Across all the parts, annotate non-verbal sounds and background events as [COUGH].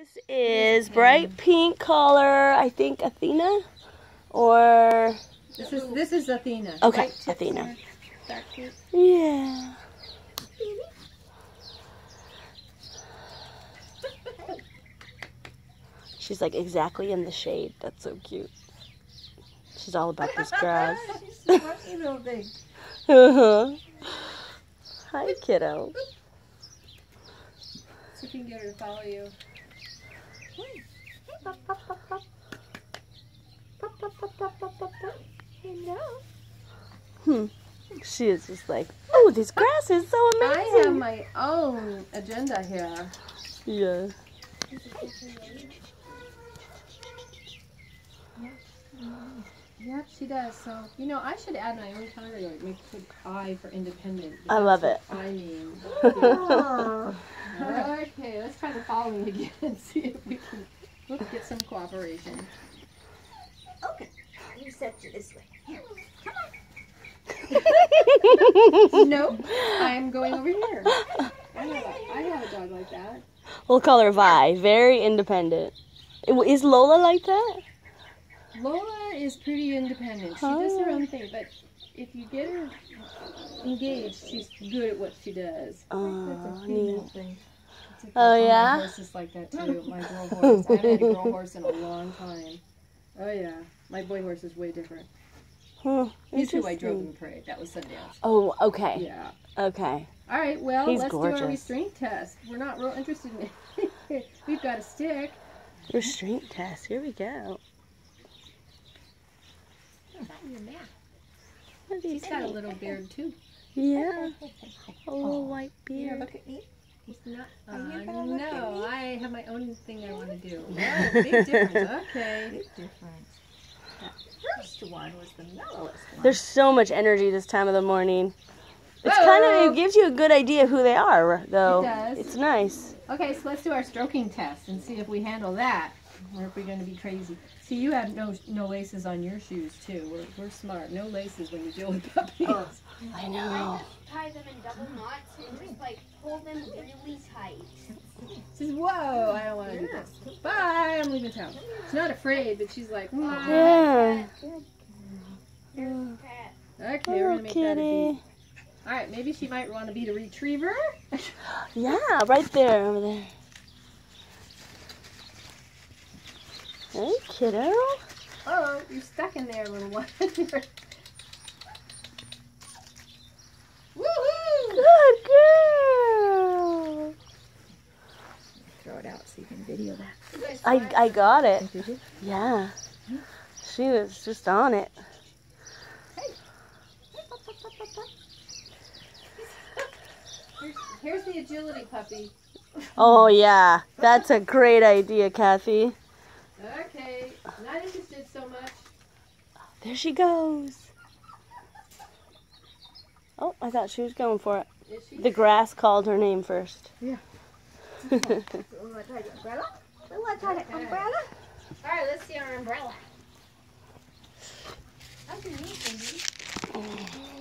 This is bright pink color, I think Athena, or This is this is Athena. okay, tips Athena. Yeah. She's like exactly in the shade. That's so cute. She's all about this grass. [LAUGHS] She's so little thing. Uh-huh. Hi, kiddo. See if you can get her to follow you. Hmm. She is just like, oh, this grass is so amazing. I have my own agenda here. Yeah. Yep, she does. So you know, I should add my own color to it. Make it I for independent. I love it. I mean. [LAUGHS] okay, let's try the following again [LAUGHS] and see if we can let's get some cooperation. Okay, let me set you this way. Here, come on. [LAUGHS] no, I'm going over here. I have, a, I have a dog like that. We'll call her Vi. Very independent. Is Lola like that? Lola is pretty independent. She does her own thing, but if you get her engaged, she's good at what she does. Oh, neat. thing. Oh, yeah? My horse is like that too. My girl horse. I haven't had a girl horse in a long time. Oh yeah. My boy horse is way different. Huh, He's who I drove in parade. That was Sundance. Oh, okay. Yeah. Okay. All right. Well, He's let's do gorgeous. our restraint test. We're not real interested in [LAUGHS] it. We've got a stick. Restraint test. Here we go. What do you He's got a little beard too. Yeah. [LAUGHS] A little white Here, beard. look at me. He's not. Uh, you gonna look at no. I have my own thing I want to do. [LAUGHS] Oh, big difference. Okay. Big difference. That first one was the mellowest one. There's so much energy this time of the morning. It's kind of it gives you a good idea who they are, though. It does. It's nice. Okay, so let's do our stroking test and see if we handle that, or if we're going to be crazy. See, you have no no laces on your shoes too. We're, we're smart. No laces when you deal with puppies. [LAUGHS] I know. tie them in double knots and just like pull them really tight. She's whoa, I don't want to do this. Bye, I'm leaving town. She's not afraid, but she's like, "Hmm." Yeah. Here's Pat. okay, we're Little gonna make that a kitty. All right, maybe she might want to be the retriever. [LAUGHS] Yeah, right there, over there. Hey, kiddo. oh, you're stuck in there, little one. [LAUGHS] Woohoo! Good girl. Throw it out so you can video that. I, I got it. Did you? Yeah. She was just on it. Here's, here's the agility puppy. Oh, yeah. That's a great idea, Kathy. Okay, not interested so much. There she goes. Oh, I thought she was going for it. The grass called her name first. We want to try the umbrella? We want to try the umbrella? All right, let's see our umbrella. That's a neat thing.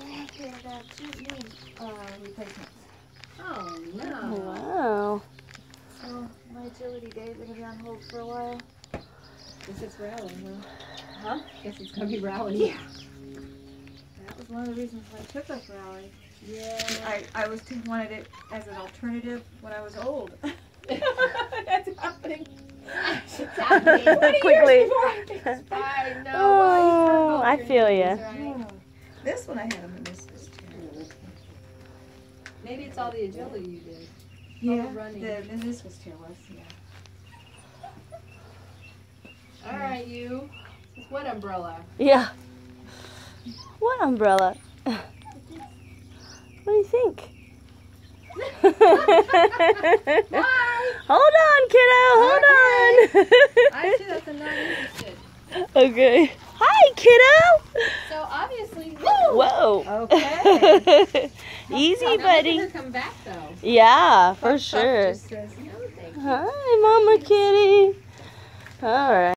We have to have two knee uh, replacements. Oh no. Wow. So my agility days are going to be on hold for a while. Guess it's rallying, huh? Huh? Guess it's gonna be rallying. Yeah. That was one of the reasons why I took up rally. Yeah. I, I was t- wanted it as an alternative when I was old. [LAUGHS] That's happening. It's happening. Quickly. [LAUGHS] I know. Oh, I feel ya. This one I had on the missus too. Maybe it's all the agility you did. Yeah, the running. the meniscus tear was, yeah. All right, you. This is what umbrella? Yeah. What umbrella? What do you think? [LAUGHS] Hold on, kiddo. Hold I see that's a not on. [LAUGHS] Okay. Hi, kiddo. So obviously. Whoa. Okay. [LAUGHS] Easy, buddy. come back though. Yeah, for Puff sure. Just says, no. Hi, Mama Kitty. All right.